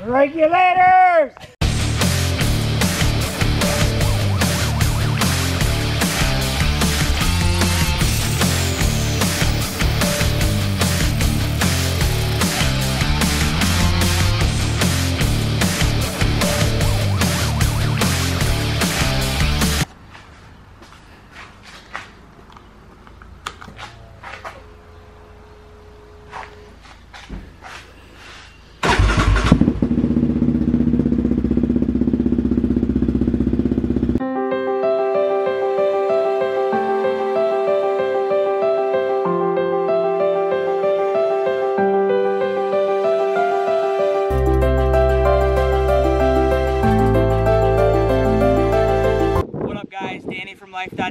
Regulators!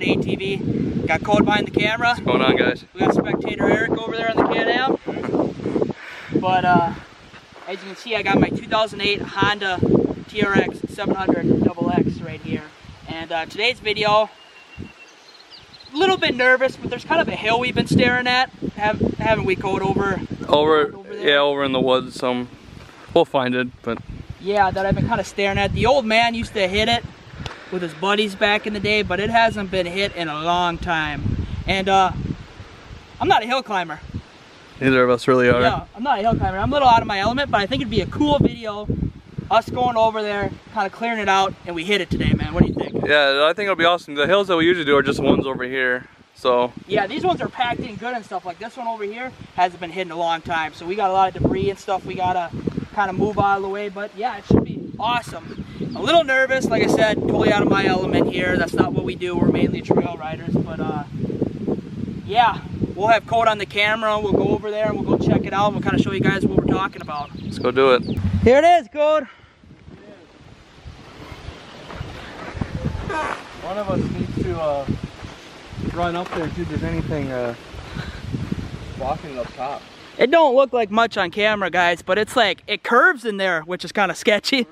Life.atv. Got Code behind the camera. What's going on, guys? We got spectator Eric over there on the Can-Am. But uh, as you can see, I got my 2008 Honda TRX 700XX right here. And uh, today's video, a little bit nervous, but there's kind of a hill we've been staring at. Have, haven't we, Code, over? Over, Over there? yeah, over in the woods. Some, we'll find it, but Yeah, that I've been kind of staring at. The old man used to hit it with his buddies back in the day, but it hasn't been hit in a long time. And uh, I'm not a hill climber. neither of us really are. Yeah, I'm not a hill climber. I'm a little out of my element, but I think it'd be a cool video. Us going over there, kind of clearing it out, and we hit it today, man. What do you think? Yeah, I think it'll be awesome. The hills that we usually do are just ones over here. So Yeah, these ones are packed in good and stuff. Like this one over here hasn't been hit in a long time, so we got a lot of debris and stuff we gotta kind of move out of the way. But yeah, it should be awesome. A little nervous, like I said, totally out of my element here. That's not what we do. We're mainly trail riders, but uh, yeah, we'll have code on the camera. We'll go over there and we'll go check it out. We'll kind of show you guys what we're talking about. let's go do it. Here it is, code. One of us needs to uh, run up there and see if there's anything uh, blocking up top. It don't look like much on camera, guys, but it's like it curves in there, which is kind of sketchy.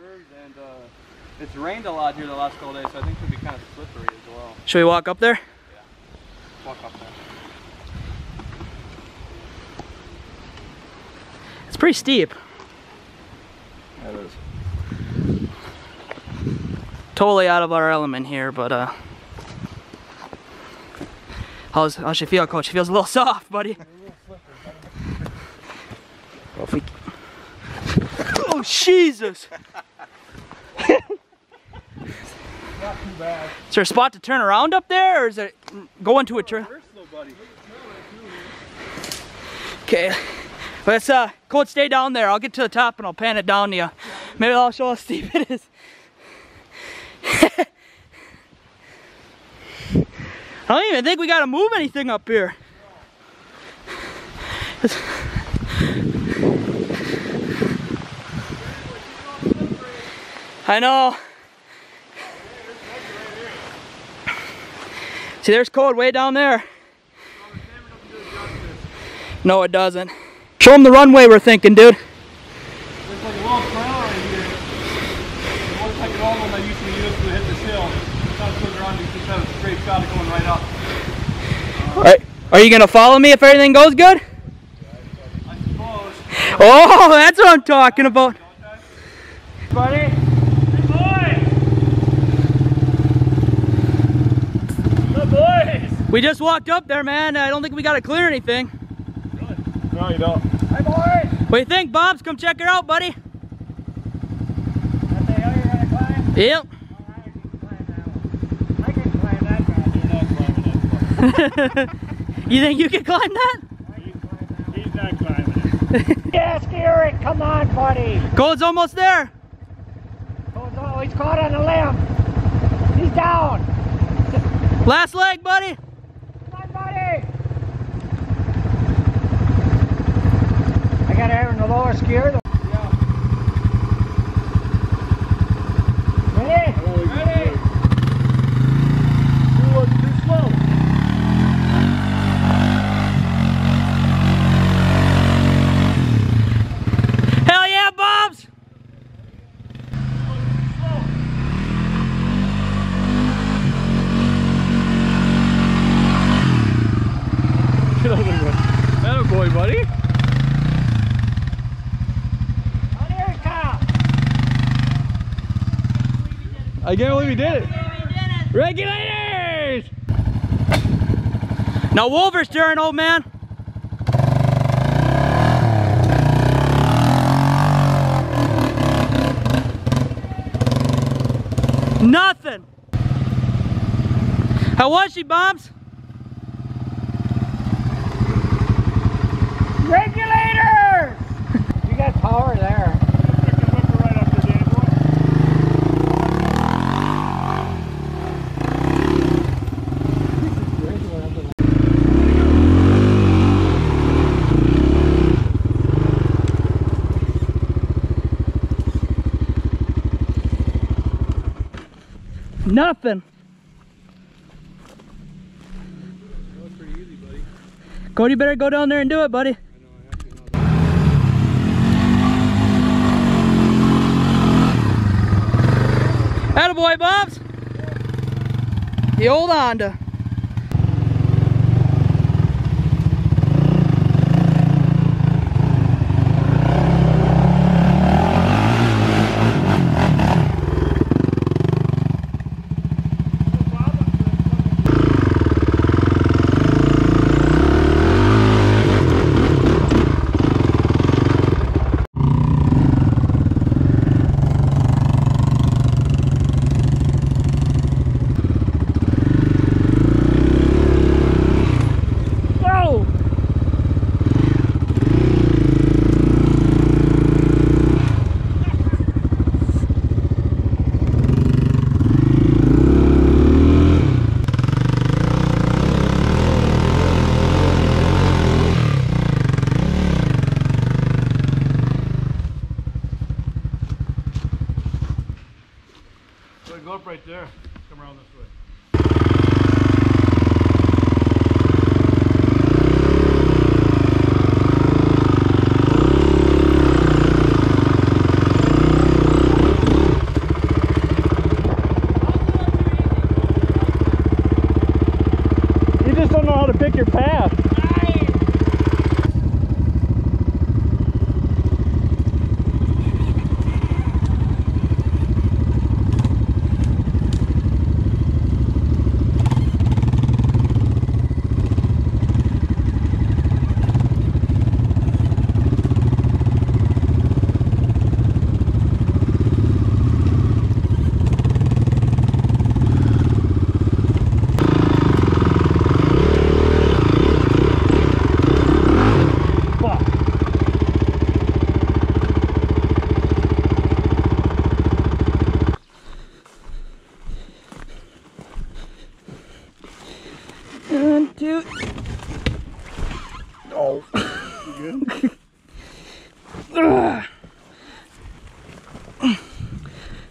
And it's rained a lot here the last couple days, so I think it'll be kind of slippery as well. Should we walk up there? Yeah. Walk up there. It's pretty steep. That is. Totally out of our element here, but uh, how's how's she feel, coach? She feels a little soft, buddy. Well, if we... Oh Jesus! Is there a spot to turn around up there, or is it going to a turn? Okay, let's uh, Colt, stay down there. I'll get to the top and I'll pan it down to you. Maybe I'll show how steep it is. I don't even think we gotta move anything up here. I know. See, there's code way down there. No, it doesn't. Show them the runway we're thinking, dude. There's like a little trail right here. It looks like an old one that used to be used to hit this hill. Kind of swing around, you just have a straight shot of going right up. Are, are you gonna follow me if everything goes good? I suppose. Oh, that's what I'm talking about. Buddy? Hey, boy! Good boys! We just walked up there, man. I don't think we gotta clear anything. No, you don't. Hey, boys! What do you think, Bomps? Come check her out, buddy. That's the hill you're gonna climb? Yep. I can climb that bad. You're not climbing that. you think you can climb that? He's not climbing it. Yes, Eric, come on, buddy. Cold's almost there. Oh, he's caught on the limb. He's down. Last leg, buddy. Come on, buddy. I got in the lower skier. Ready? Ready? Too, too slow. Hell yeah, Bomps. That boy, buddy. I can't believe he did it. Regulators! Now Wolver's turn, old man. Nothing. How was she, Bomps? Regulators! you got power there. Nothing. Cody better go down there and do it, buddy. Attaboy, Bomps. The old Honda.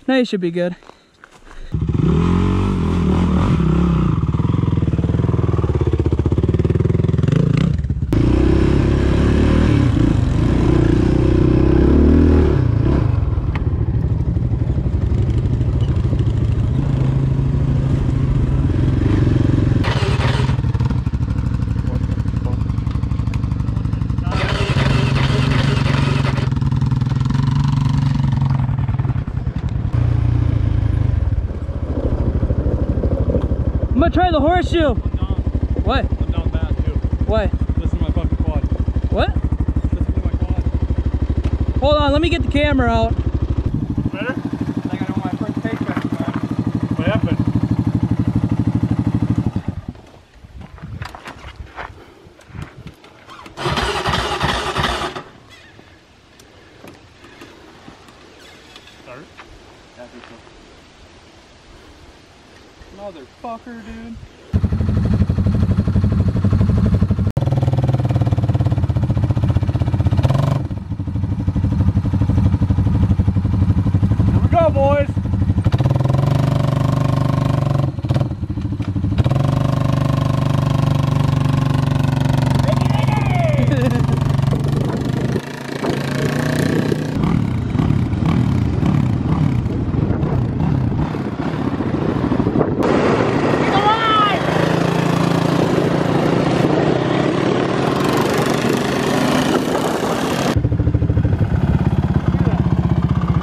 Now you should be good. I'm gonna the horseshoe. What? I'm down bad too. What? Listen to my fucking quad. What? Listen to my quad. Hold on, let me get the camera out. Better? I got on my first paycheck. What happened? Start. Motherfucker, dude. Here we go, boys.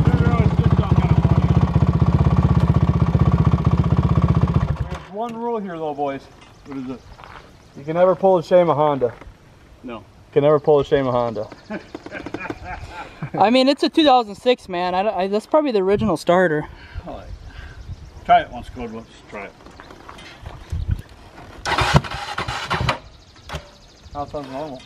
They're always just not kind of funny. rule here though, boys. What is it? You can never pull the shame of Honda. No. Can never pull the shame of Honda. I mean, it's a 2006, man. I, I, that's probably the original starter. All right. Try it once, Code. Let's try it. That sounds normal.